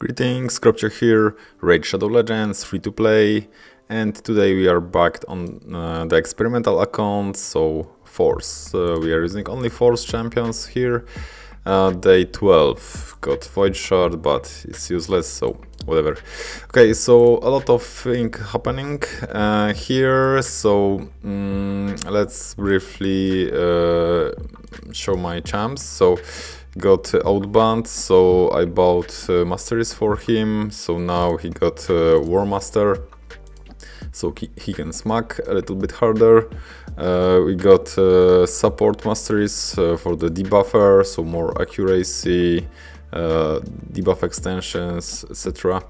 Greetings, Kropcio here, Raid Shadow Legends, free to play, and today we are back on uh, the experimental account, so Force. Uh, we are using only Force champions here. Uh, day 12, got Void Shard, but it's useless, so whatever. Okay, so a lot of thing happening uh, here, so um, let's briefly uh, show my champs. So got Oathbound so I bought uh, masteries for him. So now he got uh, War Master. So he, he can smack a little bit harder. Uh, we got uh, support masteries uh, for the debuffer so more accuracy uh, debuff extensions etc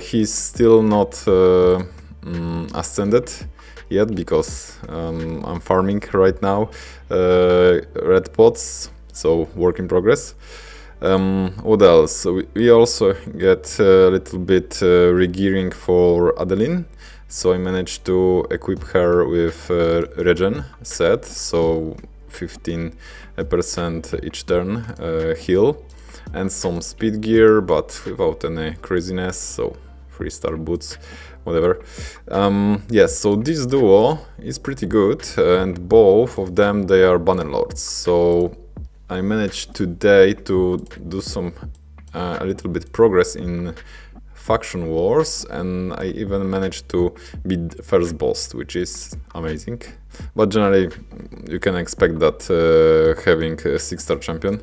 he's still not mm, ascended yet because um, I'm farming right now red pots so work in progress. Um, what else? We, we, also get a little bit uh, regearing for Adeline. So I managed to equip her with uh, regen set, so 15% each turn uh, heal, and some speed gear, but without any craziness, so 3 star boots, whatever. Um, yes, so this duo is pretty good, and both of them they are banner lords, so I managed today to do some uh, a little bit progress in faction wars and I even managed to beat first boss which is amazing. But generally you can expect that uh, having a 6 star champion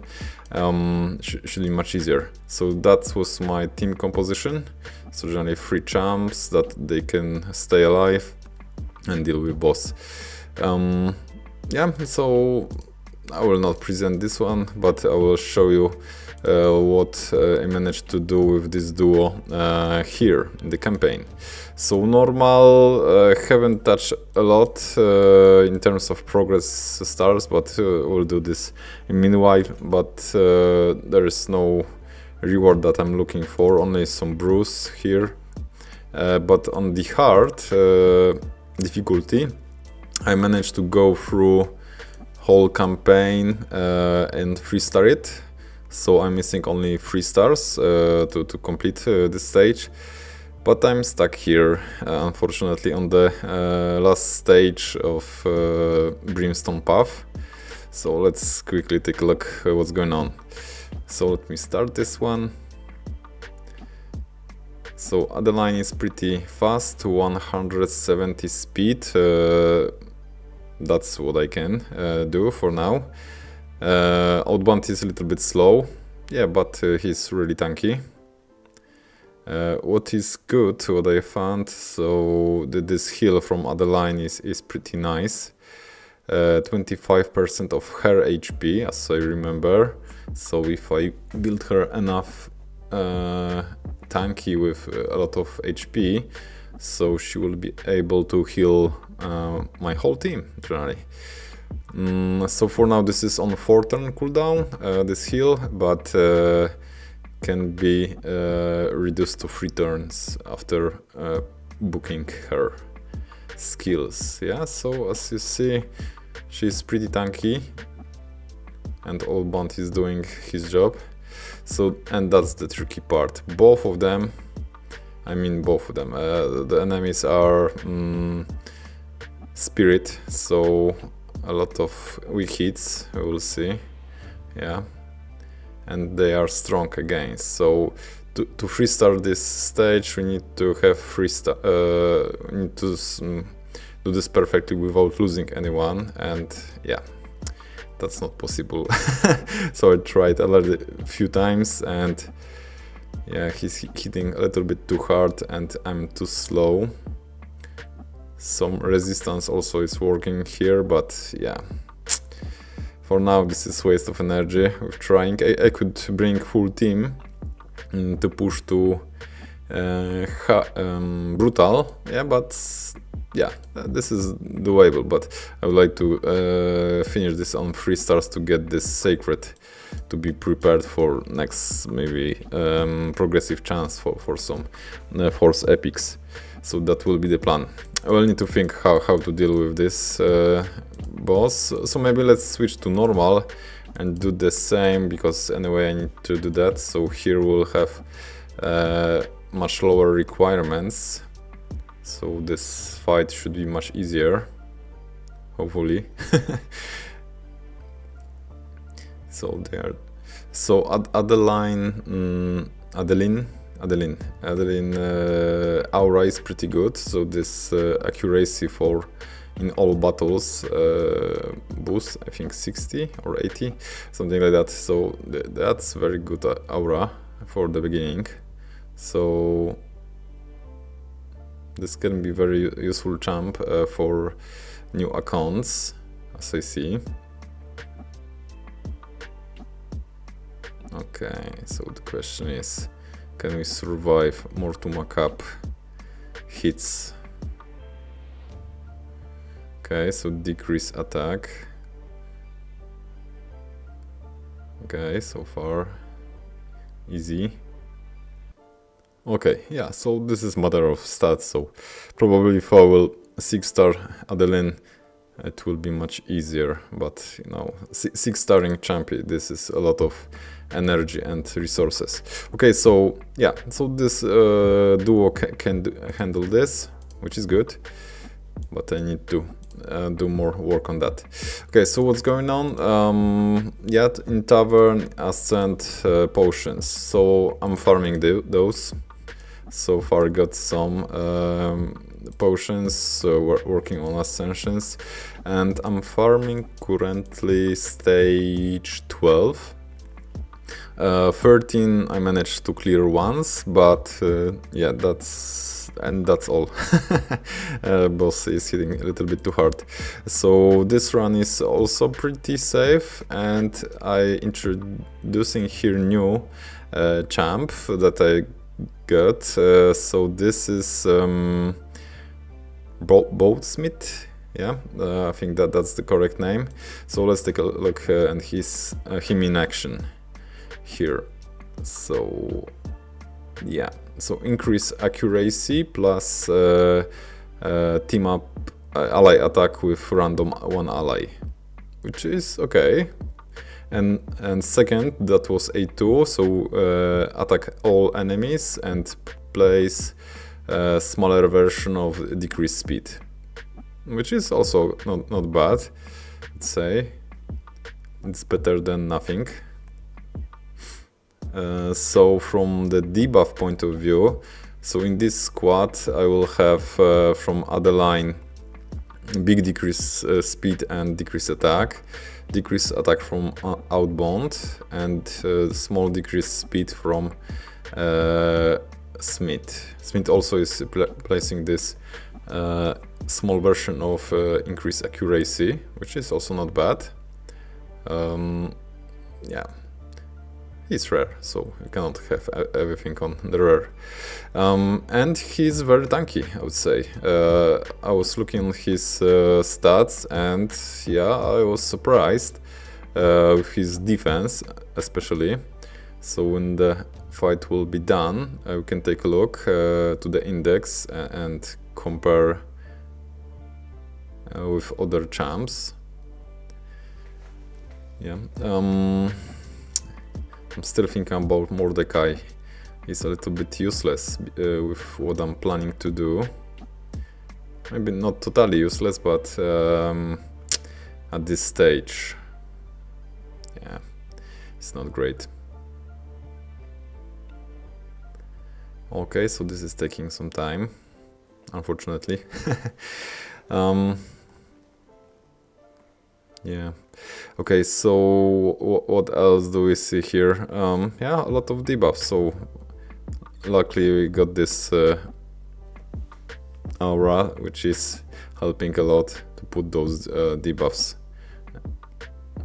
um, sh should be much easier. So that was my team composition. So generally three champs that they can stay alive and deal with boss. Um, yeah so I will not present this one, but I will show you uh, what uh, I managed to do with this duo uh, here in the campaign. So normal, uh, haven't touched a lot uh, in terms of progress stars, but uh, we'll do this in meanwhile, but there is no reward that I'm looking for, only some bruise here. but on the hard difficulty, I managed to go through whole campaign uh, and free star it. So I'm missing only three stars uh, to, to complete uh, this stage. But I'm stuck here, unfortunately, on the last stage of Brimstone Path. So let's quickly take a look what's going on. So let me start this one. So Adeline is pretty fast, 170 speed, uh, that's what I can uh, do for now. Uh, Oathbound is a little bit slow, yeah, but uh, he's really tanky. Uh, what is good, what I found, so this heal from Adeline is, is pretty nice. 25% uh, of her HP, as I remember. So if I build her enough uh, tanky with a lot of HP, so she will be able to heal uh, my whole team generally. Mm, so for now this is on 4 turn cooldown, uh, this heal, but uh, can be uh, reduced to 3 turns after uh, booking her skills. Yeah, so as you see, she's pretty tanky and Oathbound is doing his job. So, and that's the tricky part. Both of them I mean both of them. Uh, the enemies are um, spirit, so a lot of weak hits, we will see. Yeah. And they are strong against. So to, to free start this stage, we need to have free start. Uh, need to um, do this perfectly without losing anyone. And yeah, that's not possible. so I tried a few times and yeah, he's hitting a little bit too hard and I'm too slow. Some resistance also is working here, but yeah. For now this is waste of energy with trying. I, I could bring full team mm, to push to uh, um, brutal, yeah, but yeah, this is doable, but I would like to uh, finish this on 3 stars to get this sacred to be prepared for next maybe um, progressive chance for, for some uh, force epics. So that will be the plan. I will need to think how, how to deal with this uh, boss. So maybe let's switch to normal and do the same because anyway I need to do that. So here we'll have uh, much lower requirements. So this fight should be much easier, hopefully. so there. So Ad Adeline, mm, Adeline, Adeline, Adeline uh, aura is pretty good. So this uh, accuracy for in all battles uh, boost I think 60 or 80 something like that so th that's very good uh, aura for the beginning so this can be very useful champ uh, for new accounts as I see okay so the question is can we survive more to Macap hits Okay, so decrease attack. Okay, so far easy. Okay, yeah, so this is matter of stats, so probably if I will 6 star Adeline it will be much easier, but you know, 6 starring champion, this is a lot of energy and resources. Okay, so yeah, so this uh, duo ca can handle this, which is good, but I need to uh, do more work on that. Okay, so what's going on? Um, yet in tavern ascent uh, potions. So I'm farming those. So far got some um, potions, we're working on ascensions, and I'm farming currently stage 12. Uh, 13 I managed to clear once, but uh, yeah, that's and that's all. uh, boss is hitting a little bit too hard. So this run is also pretty safe and I introducing here new uh, champ that I got. Uh, so this is um, Boltsmith. Yeah, uh, I think that that's the correct name. So let's take a look uh, and he's uh, him in action here. So yeah, so increase accuracy plus uh, uh, team up uh, ally attack with random one ally, which is okay. And and second, that was A2, so uh, attack all enemies and place a smaller version of decreased speed, which is also not, not bad, let's say. It's better than nothing. Uh, so from the debuff point of view, so in this squad I will have uh, from Adeline big decrease uh, speed and decrease attack, decrease attack from uh, Oathbound and uh, small decrease speed from Smith. Smith also is pl placing this small version of increased accuracy, which is also not bad. Um, yeah, He's rare, so you cannot have everything on the rare. Um, and he's very tanky, I would say. Uh, I was looking his uh, stats and yeah, I was surprised uh, with his defense, especially. So when the fight will be done, uh, we can take a look uh, to the index and compare uh, with other champs. Yeah. Um, I'm still thinking about Mordecai. He's a little bit useless uh, with what I'm planning to do. Maybe not totally useless, but um, at this stage, yeah, it's not great. Okay, so this is taking some time, unfortunately. um, yeah. Okay, so what else do we see here? Um, yeah, a lot of debuffs. So luckily we got this uh, aura, which is helping a lot to put those uh, debuffs.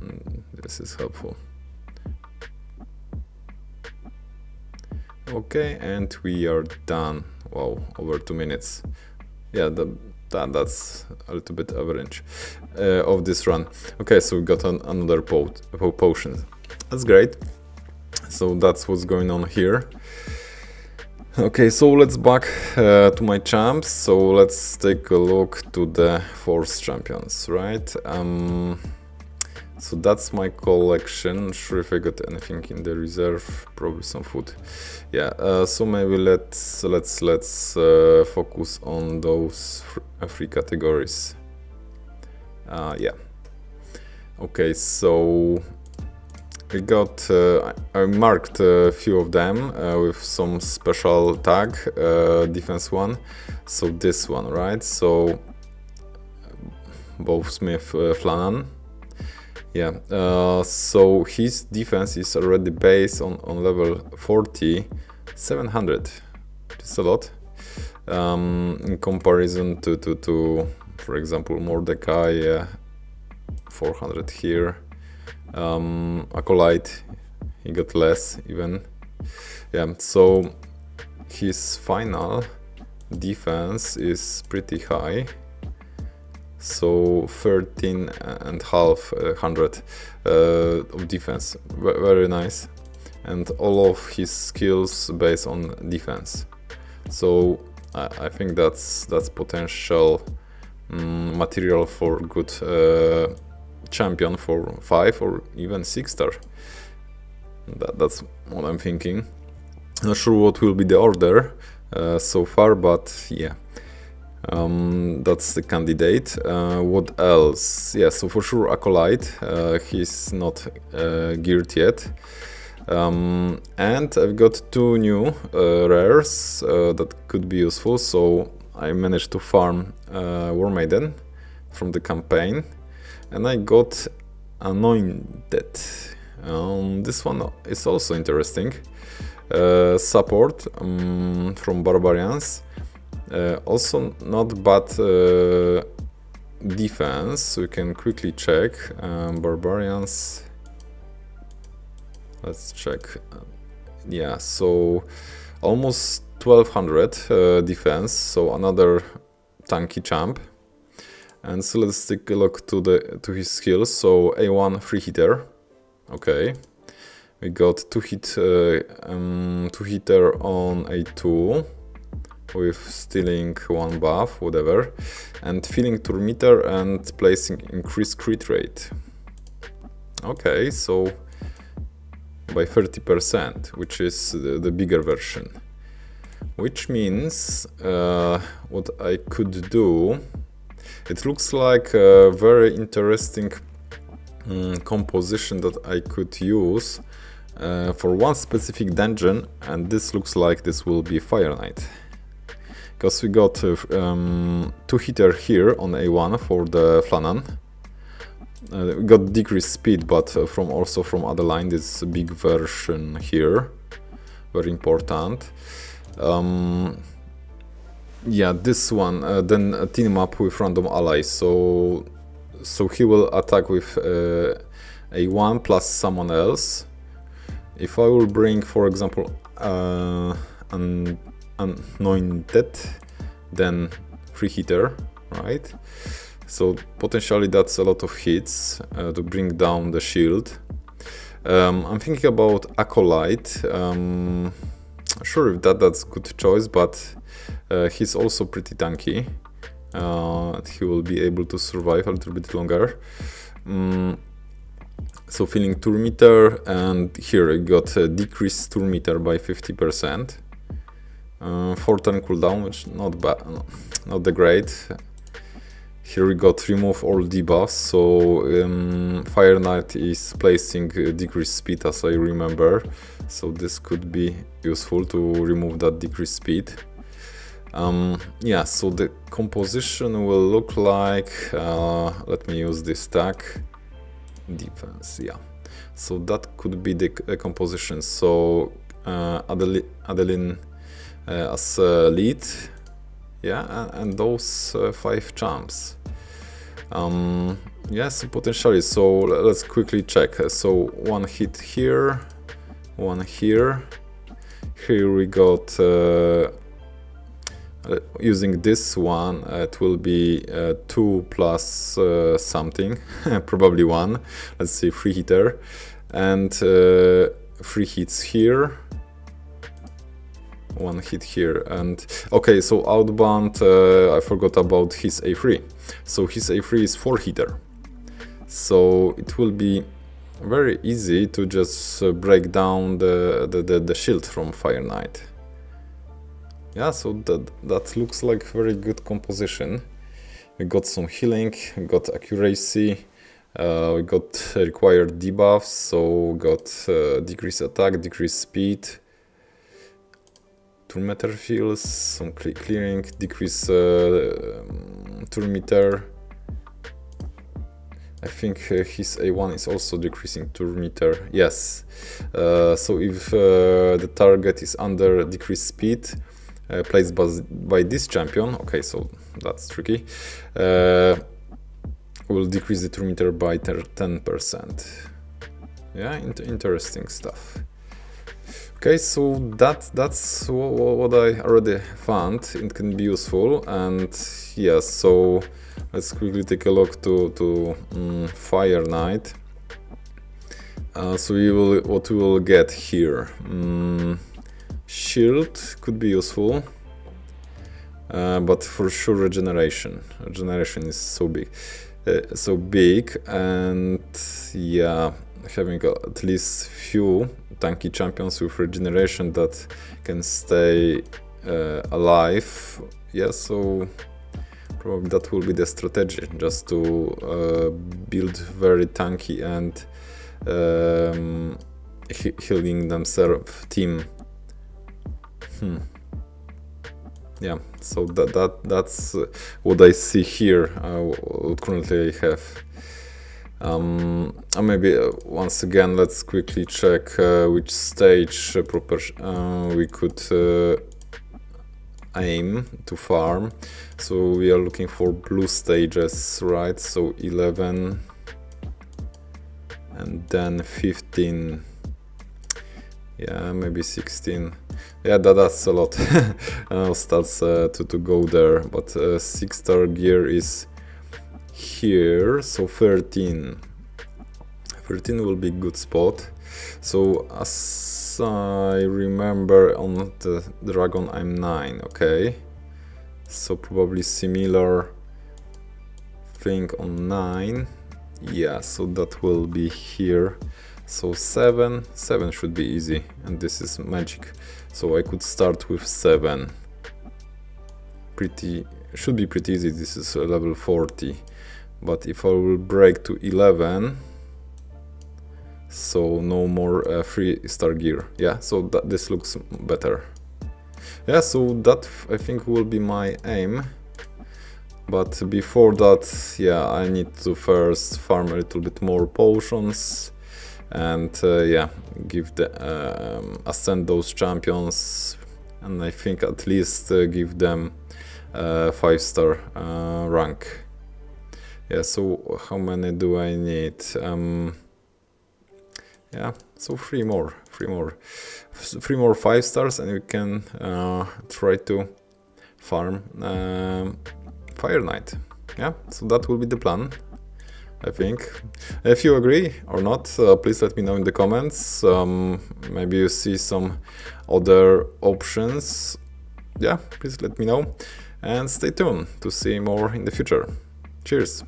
Mm, this is helpful. Okay, and we are done. Wow, over two minutes. Yeah, the that, that's a little bit average uh, of this run. Okay, so we got an, another po potion. That's great. So that's what's going on here. Okay, so let's back uh, to my champs. So let's take a look to the force champions, right? Um, So that's my collection. Sure if I got anything in the reserve. Probably some food. Yeah. Uh, so maybe let's let's let's uh, focus on those uh, three categories. Uh, yeah. Okay. So we got. Uh, I marked a few of them uh, with some special tag defense one. So this one, right? So both Smith Flannan yeah, uh, so his defense is already based on, on level 40, 700, It's a lot. Um, in comparison to, to, to, for example, Mordecai, uh, 400 here. Um, Acolyte, he got less even. Yeah, so his final defense is pretty high so 13 and half uh, hundred uh, of defense. V very nice. And all of his skills based on defense. So I, I think that's that's potential um, material for good uh, champion for five or even six star that, that's what I'm thinking. Not sure what will be the order uh, so far but yeah um, that's the candidate. Uh, what else? Yeah, so for sure Acolyte. Uh, he's not uh, geared yet. Um, and I've got two new uh, rares uh, that could be useful. So I managed to farm uh, War Maiden from the campaign. And I got Anointed. Um, this one is also interesting. support um, from Barbarians. Uh, also not bad uh, defense, we can quickly check. Um, barbarians, let's check. Yeah, so almost 1200 uh, defense, so another tanky champ. And so let's take a look to the to his skills. So A1 free hitter, okay. We got two hit uh, um, two hitter on A2 with stealing one buff, whatever, and filling turn meter and placing increased crit rate. Okay, so by 30%, which is the, the bigger version. Which means uh, what I could do, it looks like a very interesting um, composition that I could use uh, for one specific dungeon and this looks like this will be Fire Knight because we got uh, um, two hitter here on A1 for the Flannan. Uh, we got decreased speed, but uh, from also from other line, this big version here, very important. Um, yeah, this one, uh, then team up with random allies, so so he will attack with uh, A1 plus someone else. If I will bring, for example, uh, anointed then free hitter, right? So potentially that's a lot of hits uh, to bring down the shield. Um, I'm thinking about Acolyte. Um, sure if that that's good choice, but uh, he's also pretty tanky. Uh, he will be able to survive a little bit longer. Um, so filling turn meter and here I got a decreased turn meter by 50%. Uh, 4 turn cooldown, which not bad, not the great. Here we got remove all debuffs, so um, Fire Knight is placing decreased speed as I remember, so this could be useful to remove that decreased speed. Um, yeah, so the composition will look like, uh, let me use this tag, defense, yeah. So that could be the uh, composition, so uh, Adeline uh, as lead. Yeah, and, those uh, five jumps. Um, yes, potentially. So let's quickly check. So one hit here, one here. Here we got uh, uh, using this one. Uh, it will be uh, two plus something, probably one. Let's see, three hitter, and three hits here one hit here and okay so Oathbound uh, I forgot about his A3 so his A3 is 4 hitter so it will be very easy to just uh, break down the, the, the, the, shield from Fire Knight. Yeah, so that, that looks like very good composition. We got some healing, got accuracy, uh, we got required debuffs, so got uh, decrease attack, decrease speed, meter fields, some clearing, decrease uh, um, meter, I think uh, his A1 is also decreasing turn meter. Yes. Uh, so if uh, the target is under decreased speed, uh, placed by, by, this champion, okay, so that's tricky, uh, will decrease the turn meter by 10%. Yeah, interesting stuff. Okay, so that that's what I already found. It can be useful, and yeah, so let's quickly take a look to to um, Fire Knight. Uh, so we will what we will get here. Um, shield could be useful, uh, but for sure regeneration. Regeneration is so big, uh, so big, and yeah, having at least few tanky champions with regeneration that can stay uh, alive. Yeah, so Probably that will be the strategy, just to uh, build very tanky and um, he healing themselves team. Hmm. Yeah, so that that that's what I see here. Uh, currently I have. Um, maybe uh, once again, let's quickly check uh, which stage uh, proper uh, we could aim to farm. So we are looking for blue stages right? So 11 and then 15 yeah maybe 16 yeah that, that's a lot. Uh, starts uh, to, to go there. But uh, 6 star gear is here so 13 13 will be good spot so as I remember oh, on the dragon I'm 9, okay. So probably similar thing on 9. Yeah, so that will be here. So 7, 7 should be easy and this is magic. So I could start with 7. Pretty, should be pretty easy, this is level 40. But if I will break to 11, so no more uh, free star gear. Yeah so that this looks better. Yeah so that I think will be my aim. But before that yeah I need to first farm a little bit more potions. And uh, yeah give the um, ascend those champions. And I think at least uh, give them uh, 5 star uh, rank yeah so how many do I need um, yeah so three more three more three more five stars and we can uh, try to farm um, fire knight yeah so that will be the plan I think. If you agree or not, uh, please let me know in the comments. Um, maybe you see some other options. Yeah, please let me know. And stay tuned to see more in the future. Cheers!